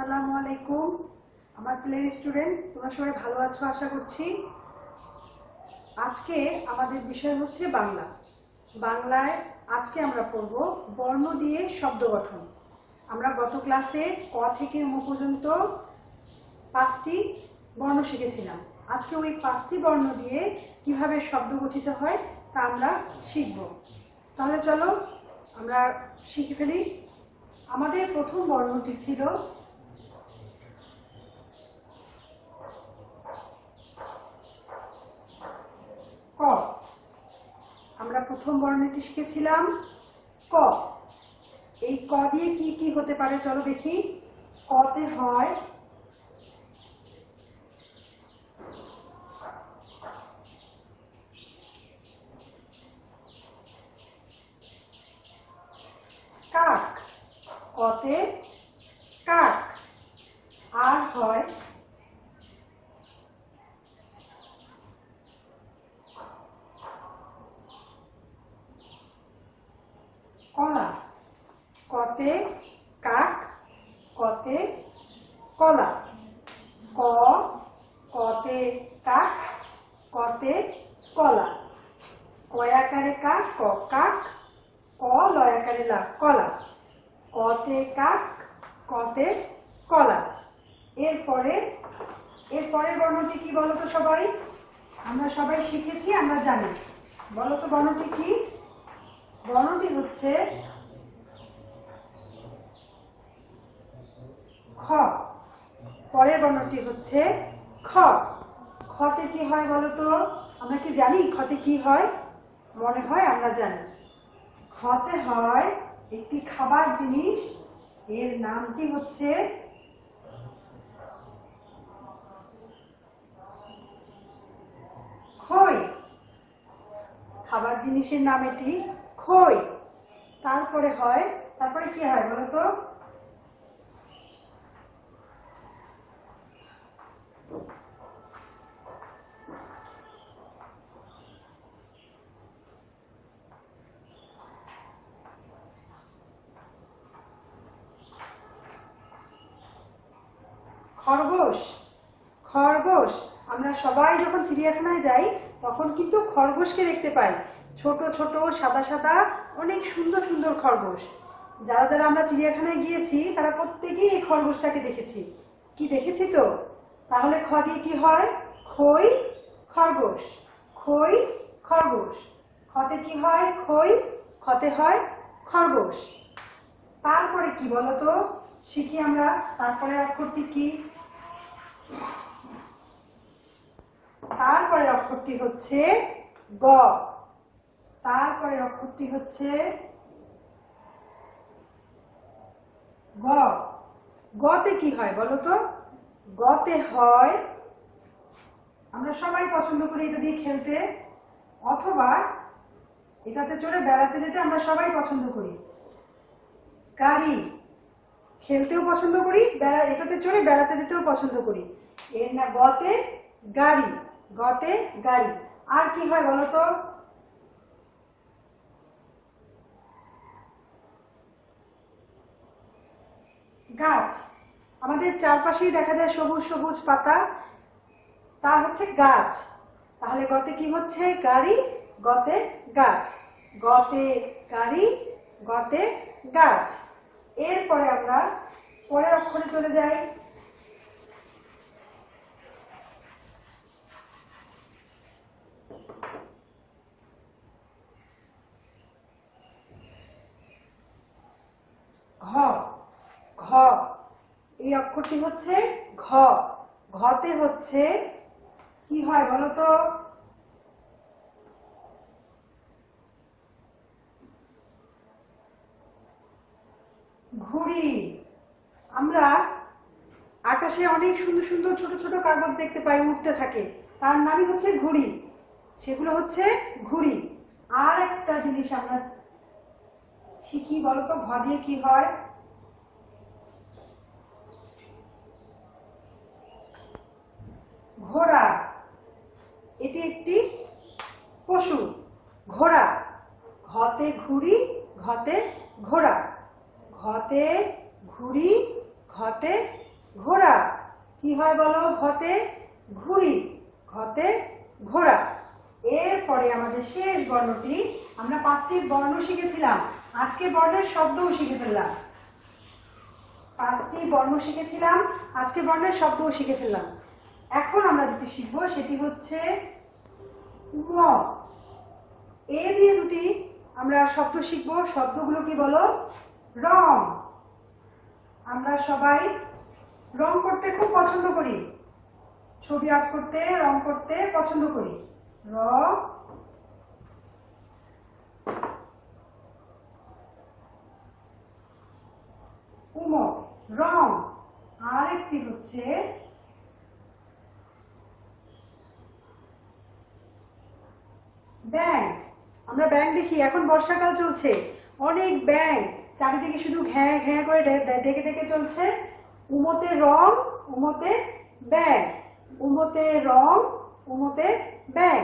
আসসালামু আলাইকুম। আমার প্লে স্টুডেন্ট, তোমরা সবাই ভালো আছো? আশা করছি। আজকে আমাদের বিষয় হচ্ছে বাংলা। বাংলায় আজকে আমরা পড়ব বর্ণ দিয়ে শব্দ গঠন। আমরা গত ক্লাসে ক থেকে ম পর্যন্ত পাঁচটি বর্ণ শিখেছিলাম। আজকে ওই পাঁচটি বর্ণ দিয়ে কীভাবে শব্দ গঠিত হয় তা আমরা শিখব। তাহলে চলো আমরা শিখে ফেলি। আমাদের প্রথম বর্ণটি ছিল ক আমরা প্রথম বর্ণটি শিখেছিলাম? ক। এই ক দিয়ে কি কি হতে পারে? চলো দেখি। কতে হয় কাক কতে কাক আর হয় কলা। কতে কাক, কতে কলা। ক, কতে কাক, কতে কলা। কয়াকারে কাক, ক কাক, ক লয়াকারে লা, কলা। কতে কাক, কতে কলা। এরপরে, এরপরের বর্ণটি কি বলতো সবাই? আমরা সবাই শিখেছি, আমরা জানি। বলতো বর্ণটি কি? বর্ণটি হচ্ছে খ। পরের বর্ণটি হচ্ছে খ। খতে কি হয় বলতো? আমরা কি জানি খতে কি হয়? মনে হয় আমরা জানি। খতে হয় একটি খাবার জিনিস, এর নামটি হচ্ছে খই। খাবার জিনিসের নাম এটি খই তারপরে হয়, তারপরে কি হয় বলতো? খরগোশ। খরগোশ। আমরা সবাই যখন চিড়িয়াখানায় যাই, তখন কিন্তু খরগোশকে দেখতে পাই। ছোট ছোট, সাদা সাদা, অনেক সুন্দর সুন্দর খরগোশ। যারা যারা আমরা চিড়িয়াখানায় গিয়েছি, তারা প্রত্যেকেই এই খরগোশটাকে দেখেছি। কি দেখেছি তো? তাহলে খ দিয়ে কি হয়? খই, খরগোশ। খই, খরগোশ। খতে কি হয়? খই, খতে হয় খরগোশ। তারপরে কি বলতো? শিখি আমরা। তারপরে অক্ষরটি কি? তারপরে অক্ষরটি হচ্ছে গ। তারপরে অক্ষরটি হচ্ছে গ। গতে কি হয় বলো তো? গতে হয়, আমরা সবাই পছন্দ করি এটা দিয়ে খেলতে, অথবা এটাতে চড়ে বেড়াতে যেতে আমরা সবাই পছন্দ করি। গাড়ি, খেলতেও পছন্দ করি, বেড়া, এটাতে চড়ে বেড়াতে যেতেও পছন্দ করি। এর না গতে গাড়ি গতে গাড়ি। আর কি হয় বলতো গাছ। আমাদের চারপাশেই দেখা যায় সবুজ সবুজ পাতা। তা হচ্ছে গাছ। তাহলে গতে কি হচ্ছে? গাড়ি গতে গাছ। গতে গাড়ি গতে গাছ। এরপরে আমরা পরের অক্ষরে চলে যাই ঘ ঘ এই অক্ষরটি হচ্ছে ঘ। ঘতে হচ্ছে, কি হয় বলতো ঘুড়ি। আমরা আকাশে অনেক সুন্দর সুন্দর ছোট ছোট কাগজ দেখতে পাই উঠতে থাকে। তার নামই হচ্ছে ঘুড়ি। সেগুলো হচ্ছে ঘুড়ি। আর একটা জিনিস আমরা শিখি বলতো ঘ দিয়ে কি হয় ঘোড়া এটি একটি পশু ঘোড়া ঘতে ঘুড়ি ঘতে ঘোড়া ঘতে ঘুড়ি ঘতে ঘোড়া কি হয় বলো? ঘতে ঘুড়ি ঘতে ঘোড়া এরপরে আমাদের শেষ বর্ণটি, আমরা পাঁচটি বর্ণ শিখেছিলাম। আজকে বর্ণের শব্দও শিখে ফেললাম। পাঁচটি বর্ণ শিখেছিলাম, আজকে বর্ণের শব্দও শিখে ফেললাম। এখন আমরা যেটি শিখব, সেটি হচ্ছে এ দিয়ে দুটি আমরা শব্দ শিখব। শব্দগুলো কি বলো রং। আমরা সবাই রং করতে খুব পছন্দ করি। ছবি আর্ট করতে, রং করতে পছন্দ করি। র। রং। আরেকটি হচ্ছে ব্যাং আমরা ব্যাং দেখি, এখন বর্ষাকাল চলছে। অনেক ব্যাং চারিদিকে শুধু ঘ্যাঁ ঘ্যাঁ করে ডেকে ডেকে চলছে। উমতে রং, উমতে ব্যাং উমতে রং, উমতে ব্যাং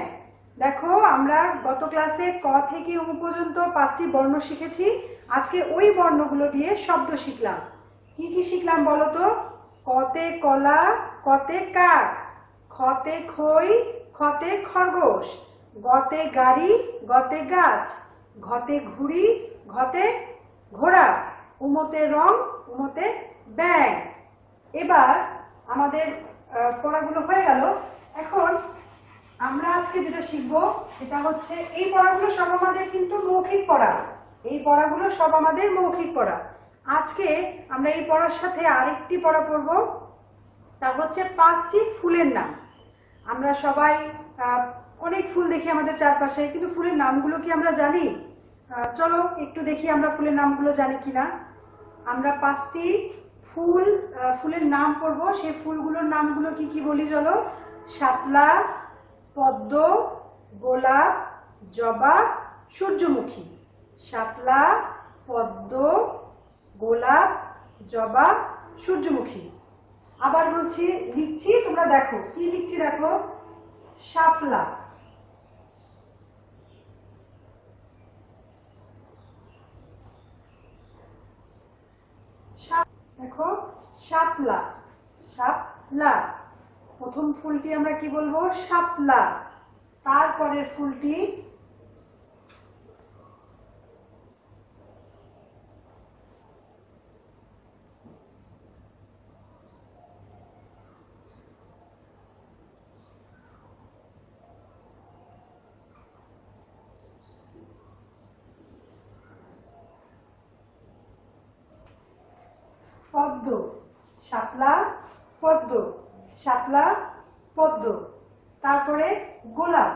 দেখো, আমরা গত ক্লাসে ক থেকে উম পর্যন্ত পাঁচটি বর্ণ শিখেছি। আজকে ওই বর্ণগুলো দিয়ে শব্দ শিখলাম। কি কি শিখলাম বলো তো? কতে কলা, কতে কাক, খতে খই, খতে খরগোশ। গতে গাড়ি, গতে গাছ, ঘতে ঘুড়ি, ঘতে ঘোড়া, উমতে রং, উমতে ব্যাগ এবার আমাদের পড়াগুলো হয়ে গেল। এখন আমরা আজকে যেটা শিখব, সেটা হচ্ছে এই পড়াগুলো সব আমাদের কিন্তু মৌখিক পড়া। এই পড়াগুলো সব আমাদের মৌখিক পড়া। আজকে আমরা এই পড়ার সাথে আরেকটি পড়া পড়ব। তা হচ্ছে পাঁচটি ফুলের নাম। আমরা সবাই অনেক ফুল দেখি আমাদের চারপাশে, কিন্তু ফুলের নামগুলো কি আমরা জানি? চলো একটু দেখি আমরা ফুলের নামগুলো জানি কিনা। আমরা পাঁচটি ফুল ফুলের নাম পড়ব। সেই ফুলগুলোর নামগুলো কি কি বলি চলো? শাপলা, পদ্ম, গোলাপ, জবা, সূর্যমুখী। শাপলা, পদ্ম, গোলাপ, জবা, সূর্যমুখী। আবার বলছি, লিখছি, তোমরা দেখো। কি লিখছি দেখো? শাপলা। দেখো শাপলা। শাপলা। প্রথম ফুলটি আমরা কি বলব? শাপলা। তারপরের ফুলটি পদ্ম শাপলা পদ্ম শাপলা পদ্ম। তারপরে গোলাপ।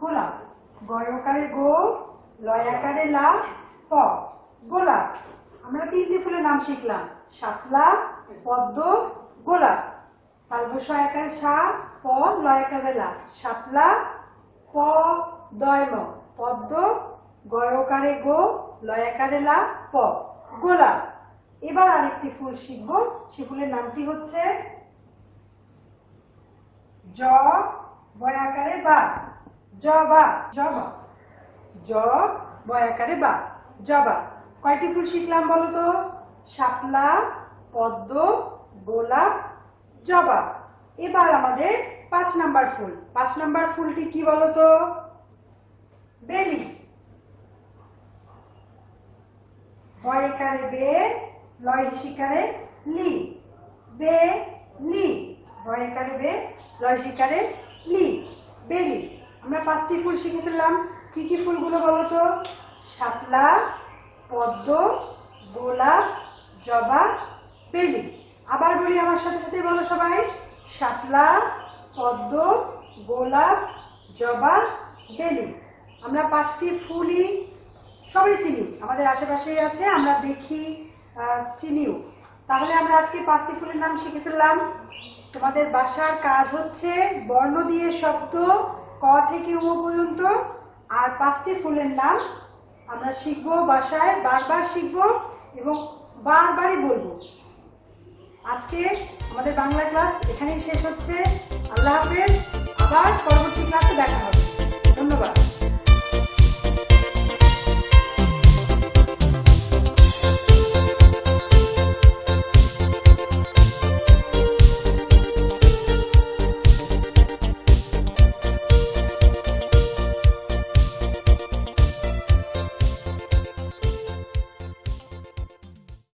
গোলাপ। গয়কারে গো লয়াকারে লা প, গোলাপ। আমরা তিনটি ফুলের নাম শিখলাম। শাপলা, পদ্ম, গোলাপ। তালবস একারে সা প লয়াকারে লা শাপলা, প দয়ম পদ্ম গয়কারে গো লয়াকারে লা প, গোলাপ। এবার আরেকটি ফুল শিখব। সে ফুলের নামটি হচ্ছে জ বয়াকারে বা। জবা জবা। জ বয়াকারে বা, জবা। কয়টি ফুল শিখলাম বলো তো? শাপলা, পদ্ম, গোলাপ, জবা। এবার আমাদের পাঁচ নাম্বার ফুল। পাঁচ নাম্বার ফুলটি কি বলো তো? বেলি। বয়কারে বে লয় শিকারে লি। বে, লি। বয়কারে বে লয় শিকারে লি। বেলি। আমরা পাঁচটি ফুল শিখে ফেললাম। কি কি ফুলগুলো বলো তো? শাপলা, পদ্ম, গোলাপ, জবা, বেলি। আবার বলি আমার সাথে সাথে বলো সবাই। শাপলা, পদ্ম, গোলাপ, জবা, বেলি। আমরা পাঁচটি ফুলই সবই চিনি। আমাদের আশেপাশেই আছে, আমরা দেখি চিনিও। তাহলে আমরা আজকে পাঁচটি ফুলের নাম শিখে ফেললাম। তোমাদের বাসার কাজ হচ্ছে বর্ণ দিয়ে শব্দ ক থেকে উ পর্যন্ত। আর পাঁচটি ফুলের নাম আমরা শিখব বাসায়, বারবার শিখব এবং বারবারই বলব। আজকে আমাদের বাংলা ক্লাস এখানেই শেষ হচ্ছে। আল্লাহ হাফেজ। আবার পরবর্তী ক্লাসে দেখা হবে।